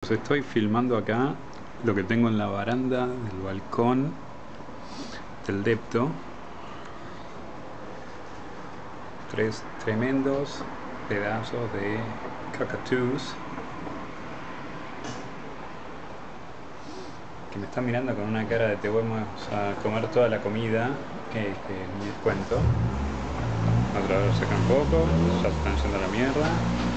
Pues estoy filmando acá lo que tengo en la baranda del balcón del depto. Tres tremendos pedazos de cacatús que me están mirando con una cara de te vamos a comer toda la comida que, que ni les cuento. Otra vez sacan poco, ya están yendo a la mierda.